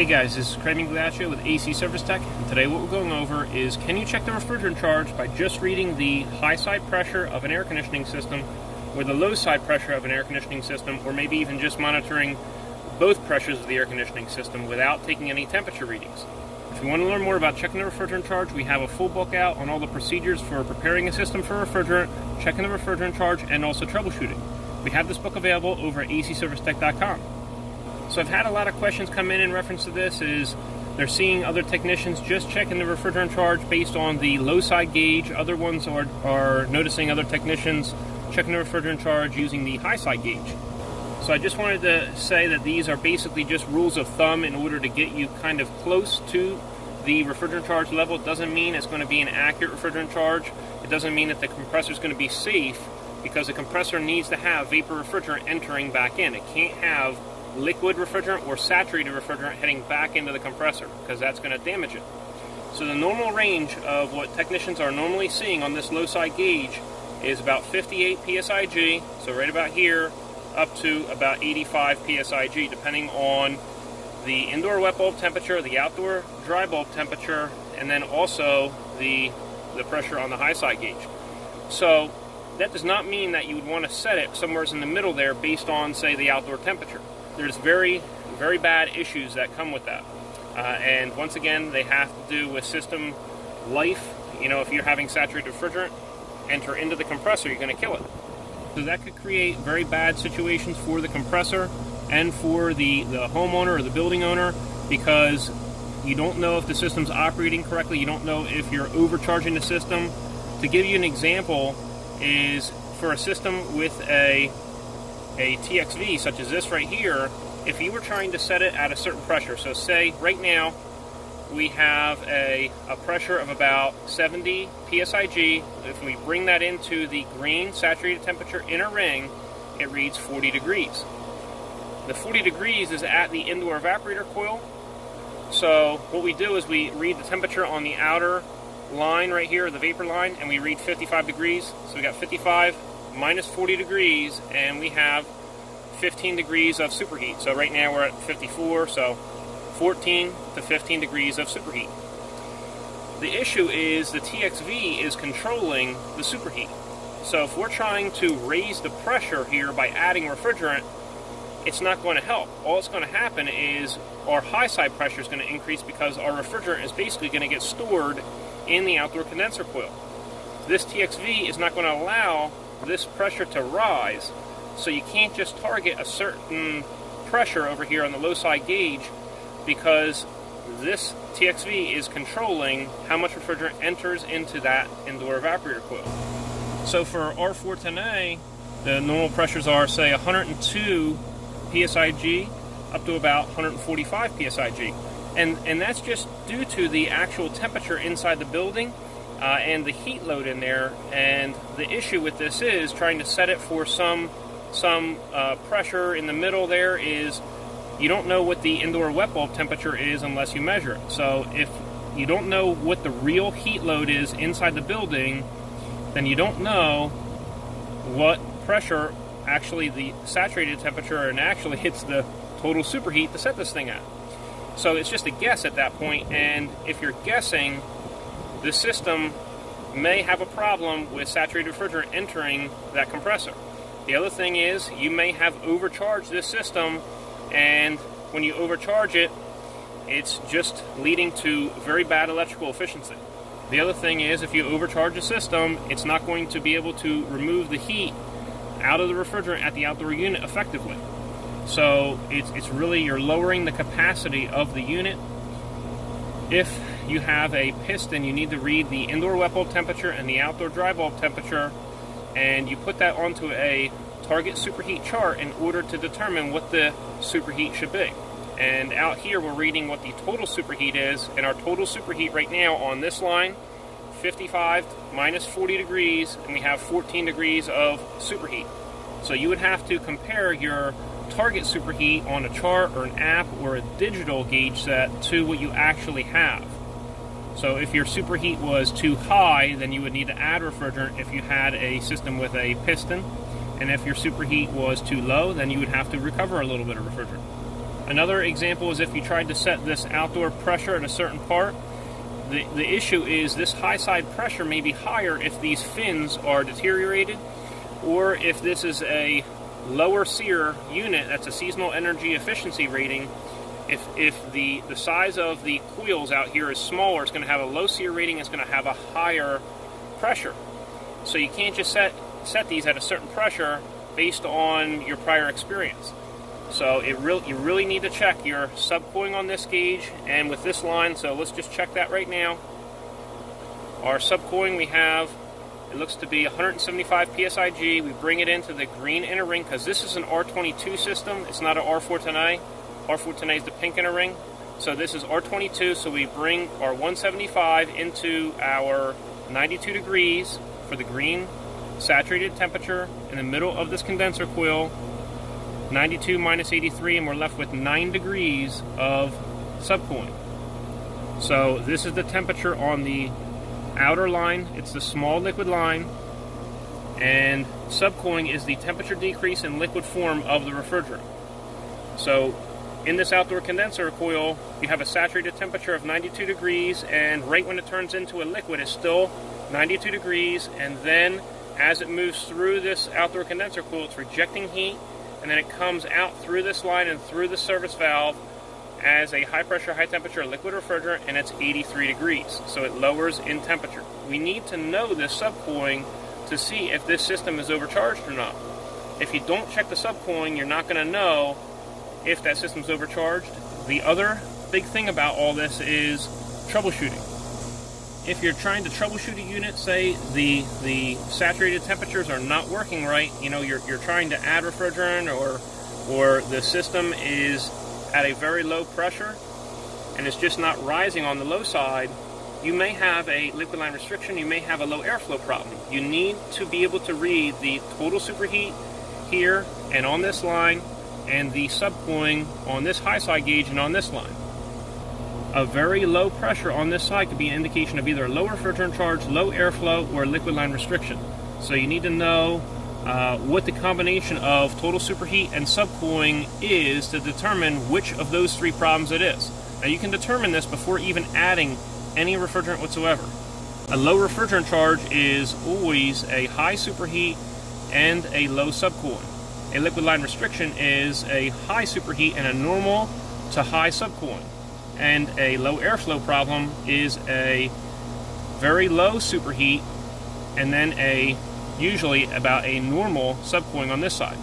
Hey guys, this is Craig Migliaccio with AC Service Tech, and today what we're going over is can you check the refrigerant charge by just reading the high side pressure of an air conditioning system or the low side pressure of an air conditioning system, or maybe even just monitoring both pressures of the air conditioning system without taking any temperature readings. If you want to learn more about checking the refrigerant charge, we have a full book out on all the procedures for preparing a system for refrigerant, checking the refrigerant charge, and also troubleshooting. We have this book available over at acservicetech.com. So I've had a lot of questions come in in reference to this. Is they're seeing other technicians just checking the refrigerant charge based on the low side gauge. Other ones are, are noticing other technicians checking the refrigerant charge using the high side gauge. So I just wanted to say that these are basically just rules of thumb in order to get you kind of close to the refrigerant charge level. It doesn't mean it's going to be an accurate refrigerant charge. It doesn't mean that the compressor is going to be safe because the compressor needs to have vapor refrigerant entering back in. It can't have liquid refrigerant or saturated refrigerant heading back into the compressor because that's going to damage it. So the normal range of what technicians are normally seeing on this low side gauge is about 58 psig, so right about here, up to about 85 psig, depending on the indoor wet bulb temperature, the outdoor dry bulb temperature, and then also the the pressure on the high side gauge. So that does not mean that you would want to set it somewhere in the middle there based on, say, the outdoor temperature there's very, very bad issues that come with that. Uh, and once again, they have to do with system life. You know, if you're having saturated refrigerant enter into the compressor, you're going to kill it. So that could create very bad situations for the compressor and for the, the homeowner or the building owner because you don't know if the system's operating correctly. You don't know if you're overcharging the system. To give you an example, is for a system with a a TXV such as this right here, if you were trying to set it at a certain pressure, so say right now we have a, a pressure of about 70 psig. If we bring that into the green saturated temperature inner ring, it reads 40 degrees. The 40 degrees is at the indoor evaporator coil. So what we do is we read the temperature on the outer line right here, the vapor line, and we read 55 degrees. So we got 55 minus 40 degrees, and we have 15 degrees of superheat. So right now we're at 54, so 14 to 15 degrees of superheat. The issue is the TXV is controlling the superheat. So if we're trying to raise the pressure here by adding refrigerant, it's not going to help. All that's going to happen is our high side pressure is going to increase because our refrigerant is basically going to get stored in the outdoor condenser coil. This TXV is not going to allow this pressure to rise. So you can't just target a certain pressure over here on the low side gauge because this TXV is controlling how much refrigerant enters into that indoor evaporator coil. So for R410A, the normal pressures are say 102 psig up to about 145 psig. And, and that's just due to the actual temperature inside the building uh, and the heat load in there. And the issue with this is trying to set it for some some uh, pressure in the middle. There is you don't know what the indoor wet bulb temperature is unless you measure it. So if you don't know what the real heat load is inside the building, then you don't know what pressure actually the saturated temperature and actually hits the total superheat to set this thing at. So it's just a guess at that point, and if you're guessing, the system may have a problem with saturated refrigerant entering that compressor. The other thing is you may have overcharged this system and when you overcharge it, it's just leading to very bad electrical efficiency. The other thing is if you overcharge a system, it's not going to be able to remove the heat out of the refrigerant at the outdoor unit effectively. So it's, it's really you're lowering the capacity of the unit. If you have a piston, you need to read the indoor wet bulb temperature and the outdoor dry bulb temperature, and you put that onto a target superheat chart in order to determine what the superheat should be. And out here, we're reading what the total superheat is, and our total superheat right now on this line 55 minus 40 degrees, and we have 14 degrees of superheat. So you would have to compare your target superheat on a chart or an app or a digital gauge set to what you actually have. So if your superheat was too high, then you would need to add refrigerant if you had a system with a piston. And if your superheat was too low, then you would have to recover a little bit of refrigerant. Another example is if you tried to set this outdoor pressure at a certain part. The, the issue is this high side pressure may be higher if these fins are deteriorated or if this is a lower SEER unit, that's a seasonal energy efficiency rating, if, if the, the size of the coils out here is smaller, it's going to have a low SEER rating, it's going to have a higher pressure. So you can't just set, set these at a certain pressure based on your prior experience. So it real, you really need to check your subcooling on this gauge and with this line. So let's just check that right now. Our subcooling we have, it looks to be 175 PSIG. We bring it into the green inner ring because this is an R22 system. It's not an R410A. R410A is the pink inner ring. So this is R22, so we bring our 175 into our 92 degrees for the green saturated temperature in the middle of this condenser coil 92 minus 83 and we're left with 9 degrees of subcooling. So this is the temperature on the outer line, it's the small liquid line, and subcooling is the temperature decrease in liquid form of the refrigerant. So in this outdoor condenser coil, you have a saturated temperature of 92 degrees, and right when it turns into a liquid, it's still 92 degrees, and then as it moves through this outdoor condenser coil, it's rejecting heat, and then it comes out through this line and through the service valve as a high pressure, high temperature liquid refrigerant, and it's 83 degrees. So it lowers in temperature. We need to know this subcooling to see if this system is overcharged or not. If you don't check the subcooling, you're not going to know if that system's overcharged. The other big thing about all this is troubleshooting if you're trying to troubleshoot a unit, say the the saturated temperatures are not working right, you know, you're, you're trying to add refrigerant or or the system is at a very low pressure and it's just not rising on the low side, you may have a liquid line restriction, you may have a low airflow problem. You need to be able to read the total superheat here and on this line and the subcooling on this high side gauge and on this line a very low pressure on this side could be an indication of either a low refrigerant charge, low airflow, or liquid line restriction. So you need to know uh, what the combination of total superheat and subcooling is to determine which of those three problems it is. Now you can determine this before even adding any refrigerant whatsoever. A low refrigerant charge is always a high superheat and a low subcooling. A liquid line restriction is a high superheat and a normal to high subcooling and a low airflow problem is a very low superheat and then a usually about a normal subcooling on this side.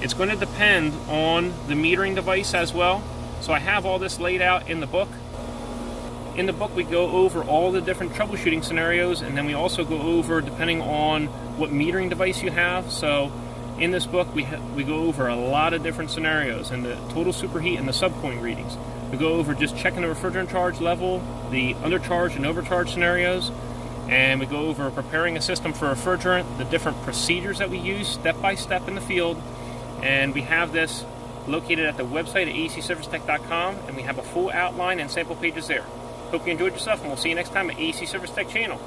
It's going to depend on the metering device as well. So I have all this laid out in the book. In the book we go over all the different troubleshooting scenarios and then we also go over depending on what metering device you have. So in this book we, we go over a lot of different scenarios and the total superheat and the subcooling readings. We go over just checking the refrigerant charge level, the undercharge and overcharge scenarios, and we go over preparing a system for refrigerant, the different procedures that we use step by step in the field, and we have this located at the website at acservicetech.com, and we have a full outline and sample pages there. Hope you enjoyed yourself, and we'll see you next time at AC Service Tech channel.